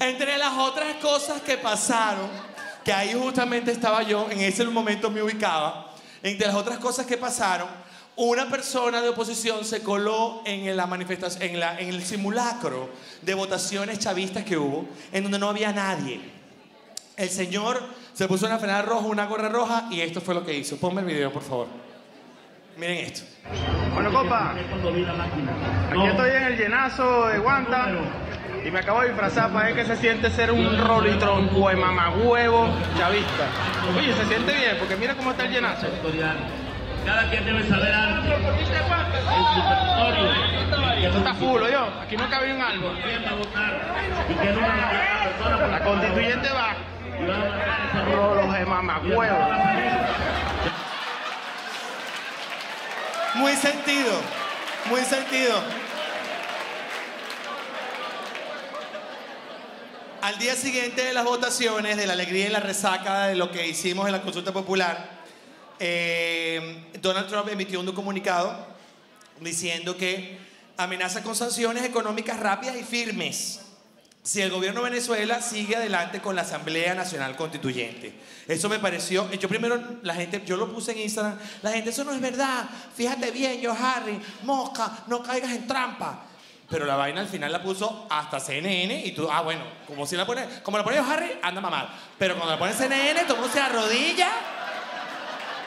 entre, las otras cosas que pasaron, que ahí justamente estaba yo, en ese momento me ubicaba, entre las otras cosas que pasaron, una persona de oposición se coló en la manifestación, en, la, el simulacro de votaciones chavistas que hubo, en donde no había nadie. El señor se puso una frenada roja, una gorra roja, y esto fue lo que hizo. Ponme el video, por favor. Miren esto. Bueno, copa, aquí estoy en el llenazo de Guanta y me acabo de disfrazar para ver qué se siente ser un rolitronco de mamagüevo chavista. Oye, se siente bien porque mira cómo está el llenazo. Cada quien debe saber algo en su territorio. Esto está full, yo. Aquí no cabe un alma. que la constituyente va. Rolos de mamagüevo. Muy sentido, muy sentido. Al día siguiente de las votaciones, de la alegría y la resaca de lo que hicimos en la consulta popular, eh, Donald Trump emitió un comunicado diciendo que amenaza con sanciones económicas rápidas y firmes si el gobierno de Venezuela sigue adelante con la Asamblea Nacional Constituyente. Eso me pareció, yo primero, la gente, yo lo puse en Instagram, la gente, eso no es verdad, fíjate bien, yo Harry, mosca, no caigas en trampa. Pero la vaina al final la puso hasta CNN y tú, ah, bueno, como si la pone, como la pone Harry, anda mamar. Pero cuando la pone CNN, todo el mundo se arrodilla.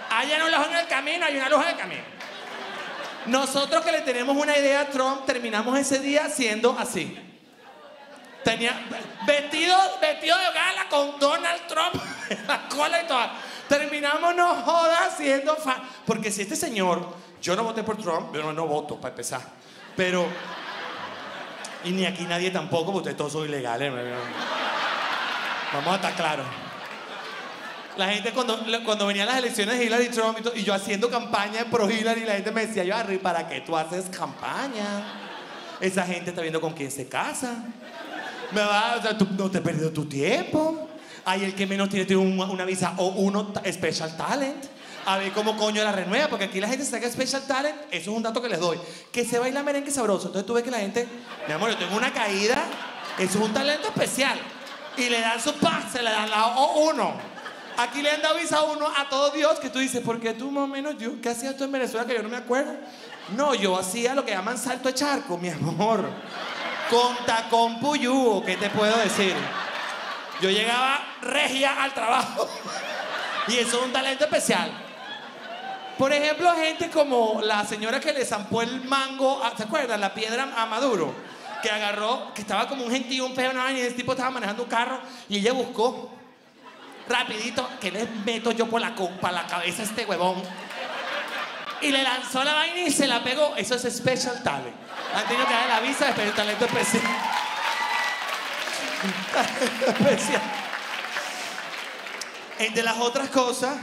Hay una luz en el camino, hay una luz en el camino. Nosotros que le tenemos una idea a Trump, terminamos ese día siendo así. Tenía vestido, vestido de gala con Donald Trump la cola y todo. Terminamos, no jodas, siendo fan. Porque si este señor, yo no voté por Trump, yo no, no voto para empezar. Pero, y ni aquí nadie tampoco, porque ustedes todos son ilegales. Vamos a estar claros. La gente cuando, cuando venían las elecciones de Hillary Trump y, yo haciendo campaña pro Hillary, la gente me decía, yo, Harry, ¿para qué tú haces campaña? Esa gente está viendo con quién se casa. Me va, o sea, tú no te has perdido tu tiempo. Hay el que menos tiene, tiene un- una visa o uno Special Talent. A ver cómo coño la renueva, porque aquí la gente saca Special Talent, eso es un dato que les doy. Que se baila merengue sabroso. Entonces tú ves que la gente, mi amor, yo tengo una caída, eso es un talento especial. Y le dan su paz, se le dan la O1. Aquí le han dado visa uno a todo Dios, que tú dices, ¿por qué tú más o menos, yo, qué hacías tú en Venezuela que yo no me acuerdo? No, yo hacía lo que llaman salto de charco, mi amor. Con tacón ¿qué te puedo decir? Yo llegaba regia al trabajo. Y eso es un talento especial. Por ejemplo, gente como la señora que le zampó el mango, a- ¿se acuerdan? La piedra a Maduro. Que agarró, que estaba como un gentío, un peo, una vaina, y ese tipo estaba manejando un carro y ella buscó rapidito que le meto yo por la, co- para la cabeza a este huevón. Y le lanzó la vaina y se la pegó. Eso es special talent. Han tenido que darle la visa de. Talento especial. Entre las otras cosas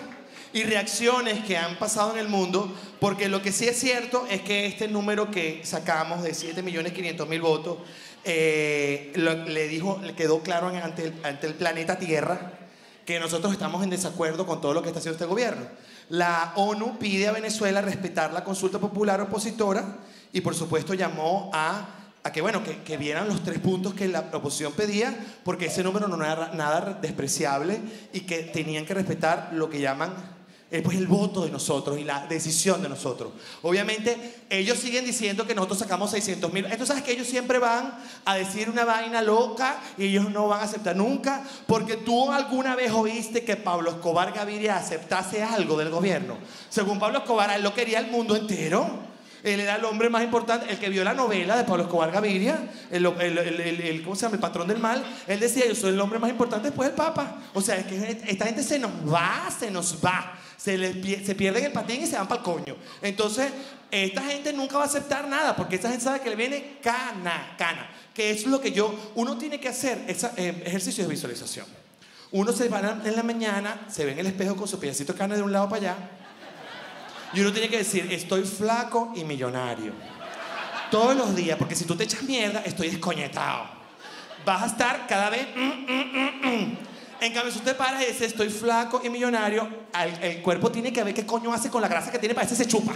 y reacciones que han pasado en el mundo, porque lo que sí es cierto es que este número que sacamos de 7.500.000 votos, eh, lo- le dijo, le quedó claro ante el, planeta Tierra que nosotros estamos en desacuerdo con todo lo que está haciendo este gobierno. La ONU pide a Venezuela respetar la consulta popular opositora y por supuesto llamó a, que, bueno, que, vieran los tres puntos que la oposición pedía, porque ese número no era nada despreciable y que tenían que respetar lo que llaman pues el voto de nosotros y la decisión de nosotros. Obviamente, ellos siguen diciendo que nosotros sacamos 600 mil. Entonces, sabes que ellos siempre van a decir una vaina loca y ellos no van a aceptar nunca, porque tú alguna vez oíste que Pablo Escobar Gaviria aceptase algo del gobierno. Según Pablo Escobar, él lo quería el mundo entero. Él era el hombre más importante, el que vio la novela de Pablo Escobar Gaviria, el, el- ¿cómo se llama? El patrón del mal. Él decía, yo soy el hombre más importante después del Papa. O sea, es que esta gente se nos va, se nos va. Se, les se pierden el patín y se van para el coño. Entonces, esta gente nunca va a aceptar nada, porque esta gente sabe que le viene cana, cana. Que es lo que yo, uno tiene que hacer, esa, eh, ejercicio de visualización. Uno se va en la mañana, se ve en el espejo con su piecito de carne de un lado para allá. Y uno tiene que decir, estoy flaco y millonario. Todos los días, porque si tú te echas mierda, estoy descoñetado. Vas a estar cada vez... mm, mm, mm. En cambio, si usted para y dice, estoy flaco y millonario, el cuerpo tiene que ver qué coño hace con la grasa que tiene, para ese se chupa.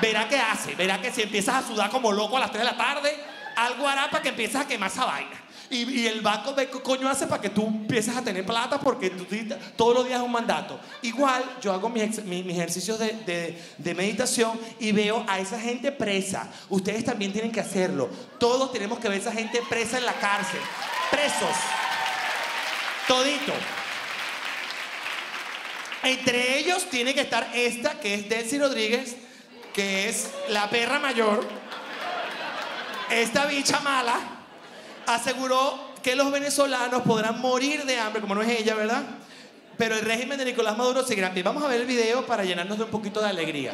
Verá qué hace, verá que si empiezas a sudar como loco a las 3 de la tarde, algo hará para que empieces a quemar esa vaina. Y, el banco ve qué coño hace para que tú empieces a tener plata porque tú, todos los días es un mandato. Igual yo hago mis, ex- mis- ejercicios de, de- meditación y veo a esa gente presa. Ustedes también tienen que hacerlo. Todos tenemos que ver esa gente presa en la cárcel. Presos. Todito. Entre ellos tiene que estar esta, que es Delcy Rodríguez, que es la perra mayor. Esta bicha mala aseguró que los venezolanos podrán morir de hambre, como no es ella, ¿verdad? Pero el régimen de Nicolás Maduro seguirá en. Vamos a ver el video para llenarnos de un poquito de alegría.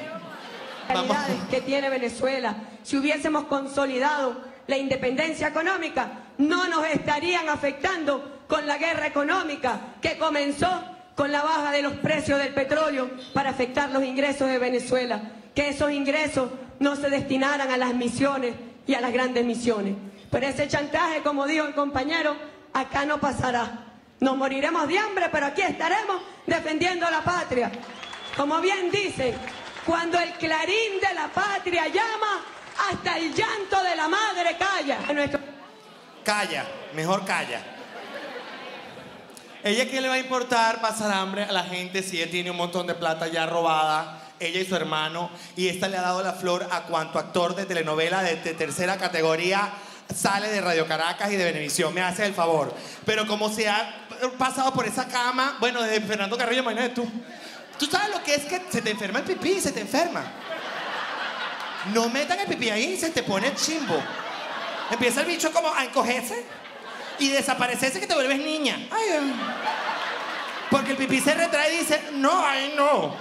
Vamos. que tiene Venezuela. Si hubiésemos consolidado la independencia económica, no nos estarían afectando con la guerra económica que comenzó con la baja de los precios del petróleo para afectar los ingresos de Venezuela. Que esos ingresos no se destinaran a las misiones y a las grandes misiones. Pero ese chantaje, como dijo el compañero, acá no pasará. Nos moriremos de hambre, pero aquí estaremos defendiendo la patria. Como bien dicen, cuando el clarín de la patria llama, hasta el llanto de la madre calla. Calla, mejor calla. ¿Ella qué le va a importar pasar hambre a la gente si ella tiene un montón de plata ya robada? Ella y su hermano. Y esta le ha dado la flor a cuanto actor de telenovela de, tercera categoría sale de Radio Caracas y de Venevisión. Me hace el favor. Pero como se ha pasado por esa cama, bueno, desde Fernando Carrillo, imagínate tú. ¿Tú sabes lo que es que se te enferma el pipí? Se te enferma. No metan el pipí ahí, se te pone chimbo. Empieza el bicho como a encogerse y desaparecerse que te vuelves niña. Porque el pipí se retrae y dice, no, ay, no.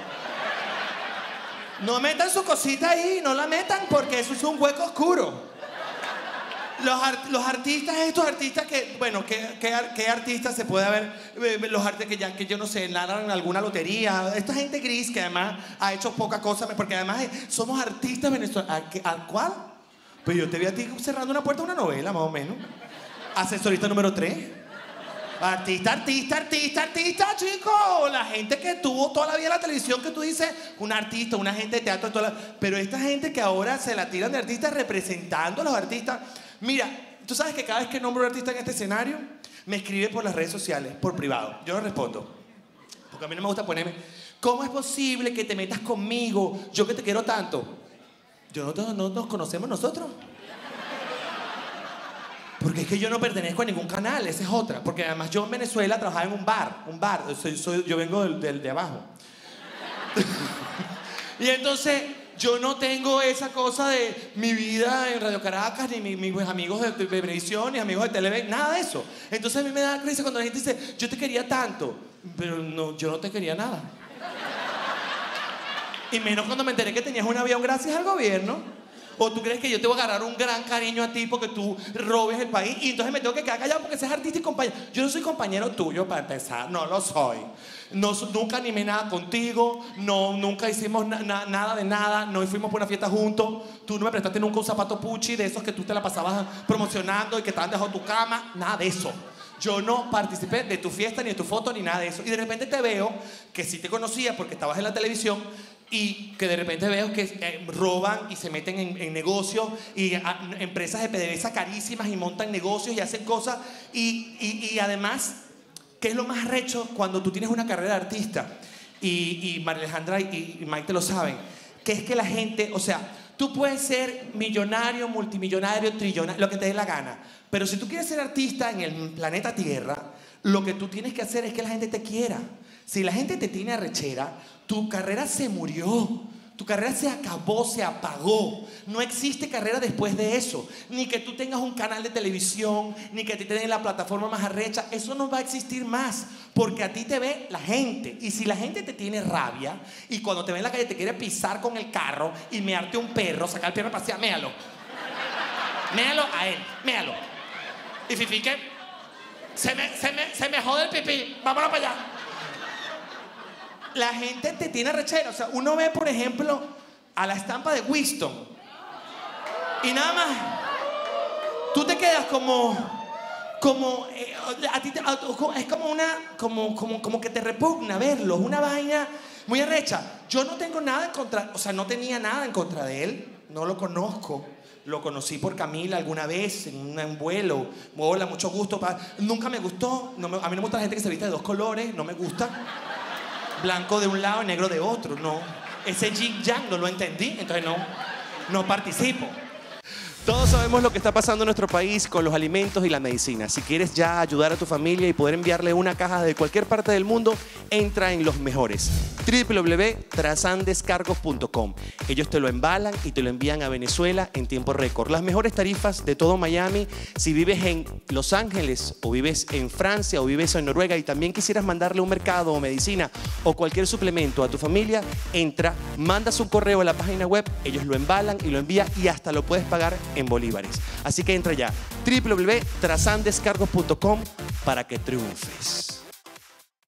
No metan su cosita ahí, no la metan porque eso es un hueco oscuro. Los, los artistas, estos artistas que, bueno, ¿qué, qué, qué artistas se puede haber? Eh, Los artistas que ya, que yo no sé, nadan en alguna lotería. Esta gente gris que además ha hecho poca cosa, porque además eh, somos artistas venezolanos. ¿A, a cuál? Pues yo te vi a ti cerrando una puerta a una novela, más o menos. Asesorista número 3. Artista, artista, artista, artista, chico. La gente que tuvo toda la vida en la televisión, que tú dices, un artista, una gente de teatro, toda la- pero esta gente que ahora se la tiran de artistas representando a los artistas. Mira, tú sabes que cada vez que nombro a un artista en este escenario, me escribe por las redes sociales, por privado. Yo no respondo. Porque a mí no me gusta ponerme, ¿cómo es posible que te metas conmigo? Yo que te quiero tanto. Yo no, nos conocemos nosotros. Porque es que yo no pertenezco a ningún canal, esa es otra. Porque además yo en Venezuela trabajaba en un bar, un bar, yo vengo del, de abajo. y entonces yo no tengo esa cosa de mi vida en Radio Caracas, ni mi- mis amigos de, de televisión, ni amigos de Televen, nada de eso. Entonces a mí me da risa cuando la gente dice, yo te quería tanto, pero no, yo no te quería nada. Y menos cuando me enteré que tenías un avión gracias al gobierno. ¿O tú crees que yo te voy a agarrar un gran cariño a ti porque tú robes el país y entonces me tengo que quedar callado porque seas artista y compañero? Yo no soy compañero tuyo para empezar, no lo soy. No, nunca animé nada contigo, no, nunca hicimos na- na- nada de nada, no fuimos por una fiesta juntos, tú no me prestaste nunca un zapato Pucci de esos que tú te la pasabas promocionando y que estaban debajo de tu cama, nada de eso. Yo no participé de tu fiesta, ni de tu foto, ni nada de eso. Y de repente te veo que sí te conocía porque estabas en la televisión y que de repente veo que eh, roban y se meten en, en negocios y a- empresas de PDVSA carísimas y montan negocios y hacen cosas. Y, y- y además, ¿qué es lo más recho cuando tú tienes una carrera de artista? Y, y María Alejandra y, y Mike te lo saben. Que es que la gente, o sea, tú puedes ser millonario, multimillonario, trillonario, lo que te dé la gana. Pero si tú quieres ser artista en el planeta Tierra, lo que tú tienes que hacer es que la gente te quiera. Si la gente te tiene arrechera, tu carrera se murió. Tu carrera se acabó, se apagó. No existe carrera después de eso. Ni que tú tengas un canal de televisión, ni que te den la plataforma más arrecha. Eso no va a existir más. Porque a ti te ve la gente. Y si la gente te tiene rabia, y cuando te ve en la calle te quiere pisar con el carro y mearte un perro, sacar el perro para pasear, méalo. Méalo a él, méalo. Y Fifi, ¿qué? Se me, se, me, se me jode el pipí. Vámonos para allá la gente te tiene rechera. O sea, uno ve, por ejemplo, a la estampa de Winston. Y nada más, tú te quedas como. Como. eh, a ti te- es como una. Como, como, como que te repugna verlo. Es una vaina muy arrecha. Yo no tengo nada en contra. O sea, no tenía nada en contra de él. No lo conozco. Lo conocí por Camila alguna vez en un vuelo. Hola, mucho gusto. Nunca me gustó. No me- a mí no me gusta la gente que se viste de dos colores. No me gusta. Blanco de un lado y negro de otro. No. Ese yin yang no lo entendí. Entonces no, no participo. Todos sabemos lo que está pasando en nuestro país con los alimentos y la medicina. Si quieres ya ayudar a tu familia y poder enviarle una caja de cualquier parte del mundo, entra en los mejores. www.trasandescargos.com. Ellos te lo embalan y te lo envían a Venezuela en tiempo récord. Las mejores tarifas de todo Miami. Si vives en Los Ángeles o vives en Francia o vives en Noruega y también quisieras mandarle un mercado o medicina o cualquier suplemento a tu familia, entra, mandas un correo a la página web, ellos lo embalan y lo envían y hasta lo puedes pagar en bolívares. Así que entra ya www.trasandescargos.com para que triunfes.